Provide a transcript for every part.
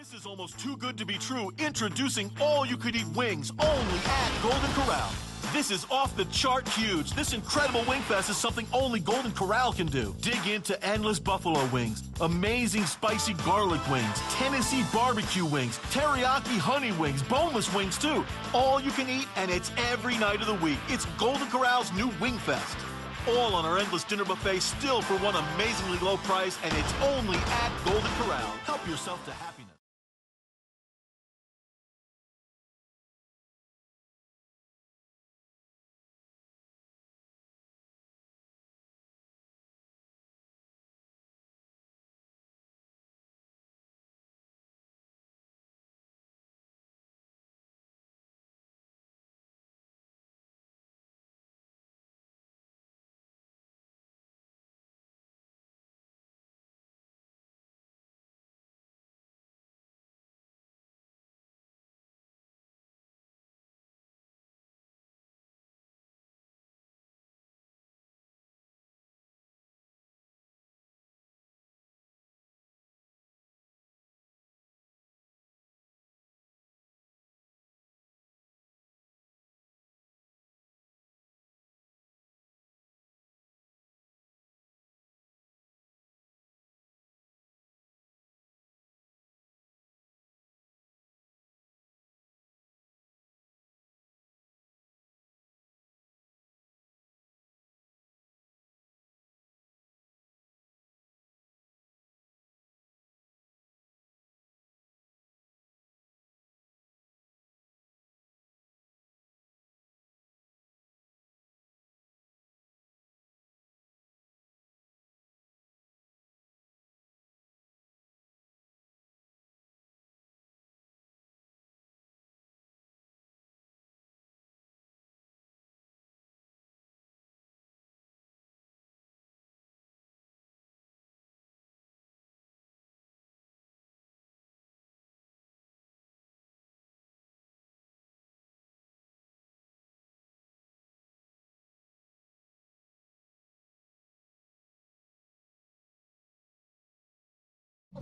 This is almost too good to be true. Introducing all you could eat wings only at Golden Corral. This is off the chart huge. This incredible wing fest is something only Golden Corral can do. Dig into endless buffalo wings, amazing spicy garlic wings, Tennessee barbecue wings, teriyaki honey wings, boneless wings too. All you can eat, and it's every night of the week. It's Golden Corral's new wing fest. All on our endless dinner buffet, still for one amazingly low price, and it's only at Golden Corral. Help yourself to happiness.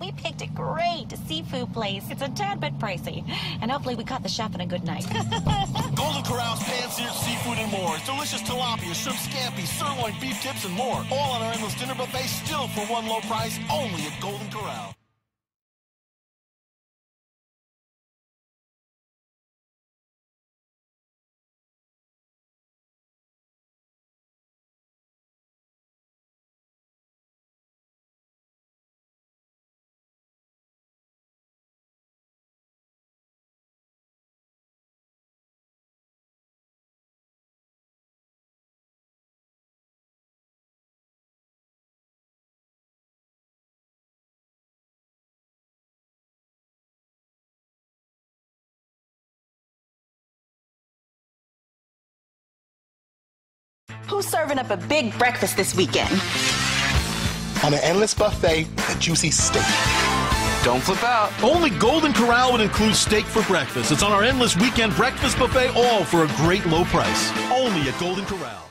We picked a great seafood place. It's a tad bit pricey, and hopefully we caught the chef in a good night. Golden Corral's pan-seared seafood and more. Delicious tilapia, shrimp scampi, sirloin, beef tips, and more. All on our endless dinner buffet, still for one low price, only at Golden Corral. Who's serving up a big breakfast this weekend? On an endless buffet, a juicy steak. Don't flip out. Only Golden Corral would include steak for breakfast. It's on our endless weekend breakfast buffet, all for a great low price. Only at Golden Corral.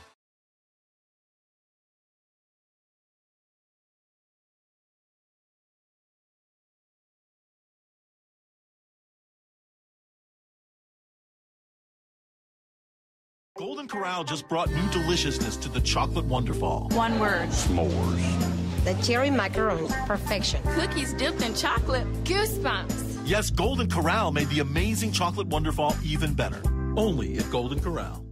Golden Corral just brought new deliciousness to the chocolate wonderfall. One word. S'mores. The cherry macarons, perfection. Cookies dipped in chocolate. Goosebumps. Yes, Golden Corral made the amazing chocolate wonderfall even better. Only at Golden Corral.